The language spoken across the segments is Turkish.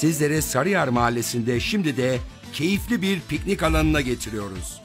Sizleri Sarıyer Mahallesi'nde şimdi de keyifli bir piknik alanına getiriyoruz.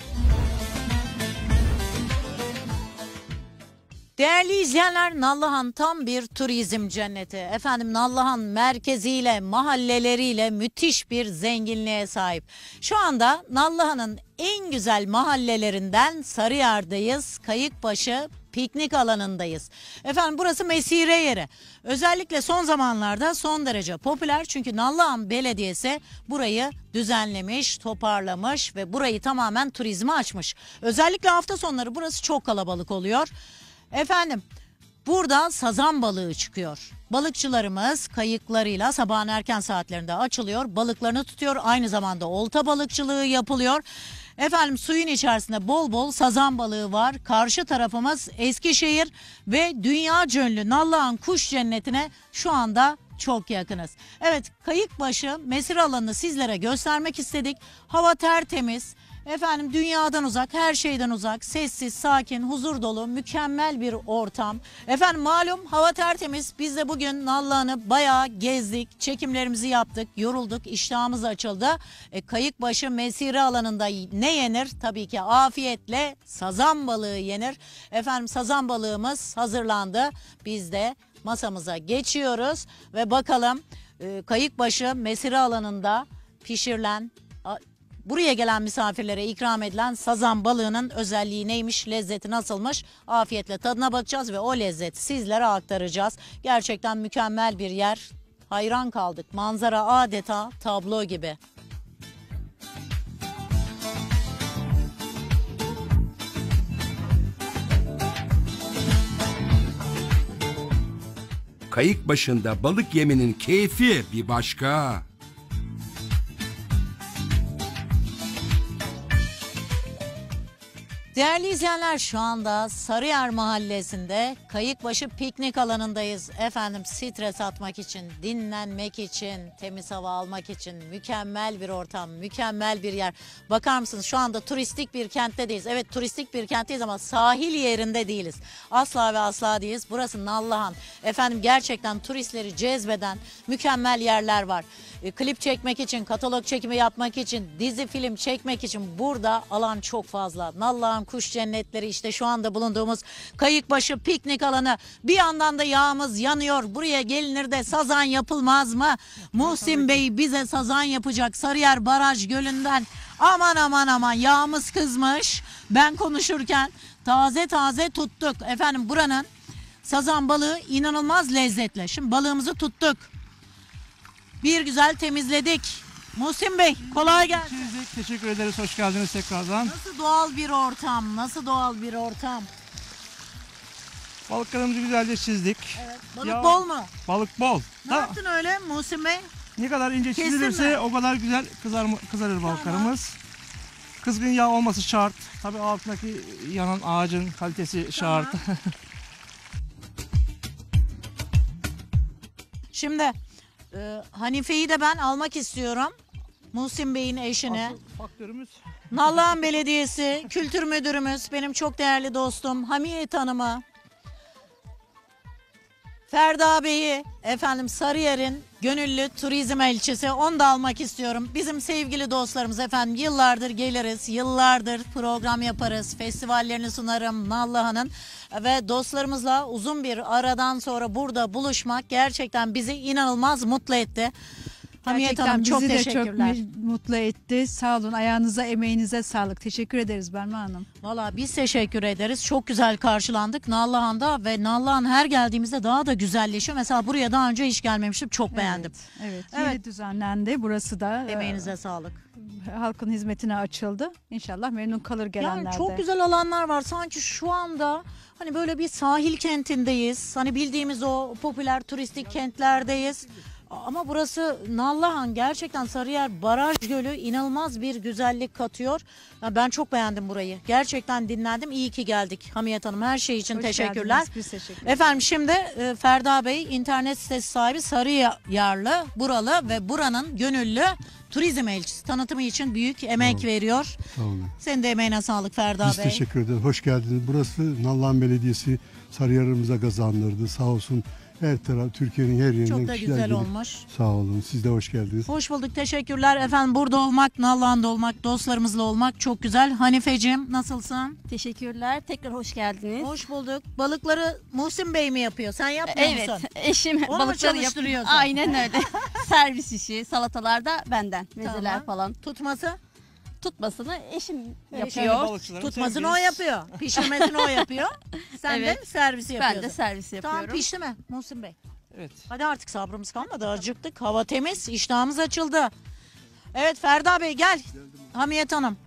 Değerli izleyenler Nallıhan tam bir turizm cenneti. Efendim Nallıhan merkeziyle, mahalleleriyle müthiş bir zenginliğe sahip. Şu anda Nallıhan'ın en güzel mahallelerinden Sarıyer'deyiz. Kayıkbaşı piknik alanındayız. Efendim burası mesire yeri. Özellikle son zamanlarda son derece popüler çünkü Nallıhan Belediyesi burayı düzenlemiş, toparlamış ve burayı tamamen turizme açmış. Özellikle hafta sonları burası çok kalabalık oluyor. Efendim burada sazan balığı çıkıyor. Balıkçılarımız kayıklarıyla sabahın erken saatlerinde açılıyor. Balıklarını tutuyor. Aynı zamanda olta balıkçılığı yapılıyor. Efendim suyun içerisinde bol bol sazan balığı var. Karşı tarafımız Eskişehir ve dünya ünlü Nallıhan Kuş Cenneti'ne şu anda çok yakınız. Evet Kayıkbaşı mesire alanını sizlere göstermek istedik. Hava tertemiz. Efendim dünyadan uzak, her şeyden uzak, sessiz, sakin, huzur dolu, mükemmel bir ortam. Efendim malum hava tertemiz. Biz de bugün Nallıhan'ı bayağı gezdik, çekimlerimizi yaptık, yorulduk, iştahımız açıldı. E, Kayıkbaşı mesire alanında ne yenir? Tabii ki afiyetle sazan balığı yenir. Efendim sazan balığımız hazırlandı. Biz de masamıza geçiyoruz ve bakalım e, Kayıkbaşı mesire alanında pişirilen Buraya gelen misafirlere ikram edilen sazan balığının özelliği neymiş, lezzeti nasılmış? Afiyetle tadına bakacağız ve o lezzeti sizlere aktaracağız. Gerçekten mükemmel bir yer. Hayran kaldık. Manzara adeta tablo gibi. Kayık başında balık yemenin keyfi bir başka. Değerli izleyenler şu anda Sarıyer Mahallesi'nde Kayıkbaşı piknik alanındayız. Efendim stres atmak için, dinlenmek için, temiz hava almak için mükemmel bir ortam, mükemmel bir yer. Bakar mısınız şu anda turistik bir kentteyiz. Evet turistik bir kentteyiz ama sahil yerinde değiliz. Asla ve asla değiliz. Burası Nallıhan. Efendim gerçekten turistleri cezbeden mükemmel yerler var. E, klip çekmek için, katalog çekimi yapmak için, dizi film çekmek için burada alan çok fazla. Nallıhan Kuş Cennetleri işte şu anda bulunduğumuz Kayıkbaşı piknik alanı. Bir yandan da yağımız yanıyor. Buraya gelinir de sazan yapılmaz mı? Muhsin Bey bize sazan yapacak Sarıyer Baraj Gölü'nden. Aman aman aman yağımız kızmış. Ben konuşurken taze taze tuttuk. Efendim buranın sazan balığı inanılmaz lezzetli. Şimdi balığımızı tuttuk. Bir güzel temizledik. Muhsin Bey kolay gelsin. Çizdik. Teşekkür ederiz. Hoş geldiniz tekrardan. Nasıl doğal bir ortam? Nasıl doğal bir ortam? Balıklarımızı güzelce çizdik. Evet. Balık Ya- bol mu? Balık bol. Ne Da, yaptın öyle Muhsin Bey? ne kadar ince çizilirse mi? o kadar güzel kızar, kızarır balıklarımız. Kızgın yağ olması şart. Tabii altındaki yanan ağacın kalitesi şart. Şimdi e, Hanife'yi de ben almak istiyorum. Muhsin Bey'in eşini. Asıl faktörümüz Nallıhan Belediyesi Kültür Müdürümüz, benim çok değerli dostum Hamiyet Hanım'ı. Ferda Bey'i, efendim Sarıyer'in gönüllü turizm elçisi onu da almak istiyorum. Bizim sevgili dostlarımız efendim yıllardır geliriz, yıllardır program yaparız, festivallerini sunarım Nallıhan'ın. Ve dostlarımızla uzun bir aradan sonra burada buluşmak gerçekten bizi inanılmaz mutlu etti. Hamiyet Hanım çok bizi de teşekkürler. çok mu- mutlu etti. Sağ olun. Ayağınıza, emeğinize sağlık. Teşekkür ederiz Berma Hanım. Valla biz teşekkür ederiz. Çok güzel karşılandık Nallıhan'da ve Nallıhan her geldiğimizde daha da güzelleşiyor. Mesela buraya daha önce hiç gelmemiştim. Çok beğendim. Evet, evet. Evet. Yeni düzenlendi. Burası da Emeğinize sağlık. e, halkın hizmetine açıldı. İnşallah memnun kalır gelenler Yani de. çok güzel alanlar var. Sanki şu anda hani böyle bir sahil kentindeyiz. Hani bildiğimiz o popüler turistik kentlerdeyiz. Ama burası Nallıhan gerçekten Sarıyer Baraj Gölü inanılmaz bir güzellik katıyor. Ya ben çok beğendim burayı. Gerçekten dinlendim. İyi ki geldik Hamiyet Hanım. Her şey için Hoş teşekkürler. geldiniz. Biz teşekkür ederiz. Efendim şimdi e, Ferda Bey internet sitesi sahibi Sarıyerli, buralı ve buranın gönüllü turizm elçisi tanıtımı için büyük emek veriyor. Sağ olun. Senin de emeğine sağlık Ferda Biz Bey. teşekkür ederiz. Hoş geldiniz. Burası Nallıhan Belediyesi Sarıyer'imize kazandırdı. Sağ olsun Her taraf Türkiye'nin her yerinden Çok da kişiler güzel gelip- olmuş. Sağ olun. Siz de hoş geldiniz. Hoş bulduk. Teşekkürler. Efendim burada olmak, Nallıhan'da olmak, dostlarımızla olmak çok güzel. Hanifeciğim nasılsın? Teşekkürler. Tekrar hoş geldiniz. Hoş bulduk. Balıkları Muhsin Bey mi yapıyor? Sen yapmıyor Evet, musun? eşim Onu balıkları yapıyor. Aynen öyle. Servis işi, salatalar da benden. Mezeler Tamam. falan. Tutması? Tutmasını eşim yapıyor. balıkçılarımız Tutmasını o yapıyor. Pişirmesini o yapıyor. Sen de Evet. servisi yapıyorsun. Ben de servis Tamam yapıyorum. pişti mi Muhsin Bey? Evet. Hadi artık sabrımız kalmadı. Acıktık. Hava temiz. iştahımız açıldı. Evet Ferda Bey gel. Hamiyet Hanım.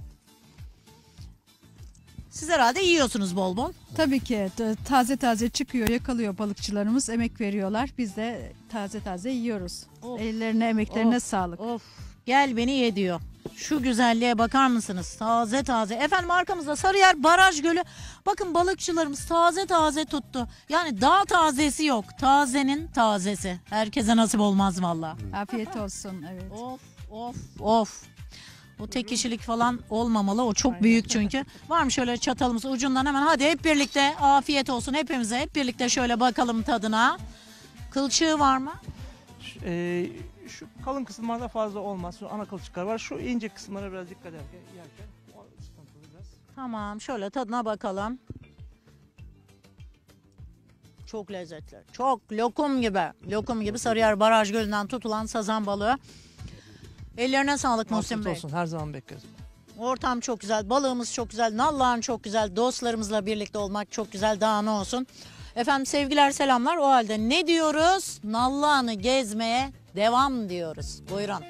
Siz herhalde yiyorsunuz bol bol. Tabii ki t- taze taze çıkıyor, yakalıyor balıkçılarımız, emek veriyorlar. Biz de taze taze yiyoruz. Of. Ellerine, emeklerine Of. sağlık. Of gel beni ye diyor. Şu güzelliğe bakar mısınız? Taze taze. Efendim arkamızda Sarıyer Baraj Gölü. Bakın balıkçılarımız taze taze tuttu. Yani daha tazesi yok. Tazenin tazesi. Herkese nasip olmaz valla. Afiyet olsun. Evet. Of of of. O tek kişilik falan olmamalı. O çok büyük çünkü. Var mı şöyle çatalımız ucundan hemen hadi hep birlikte afiyet olsun hepimize. Hep birlikte şöyle bakalım tadına. Kılçığı var mı? Şu, e, şu kalın kısımlarda fazla olmaz. Şu ana kılçıklar var. Şu ince kısımlara biraz dikkat ederken yerken o sıkıntılı biraz. Tamam şöyle tadına bakalım. Çok lezzetli. Çok lokum gibi. Lokum gibi Sarıyer Baraj Gölü'nden tutulan sazan balığı. Ellerine sağlık Muhsin Afiyet Bey. olsun. Her zaman bekleriz. Ortam çok güzel, balığımız çok güzel, nallıhan çok güzel, dostlarımızla birlikte olmak çok güzel. Daha ne olsun. Efendim sevgiler selamlar. O halde ne diyoruz? Nallıhan'ı gezmeye devam diyoruz. Buyurun.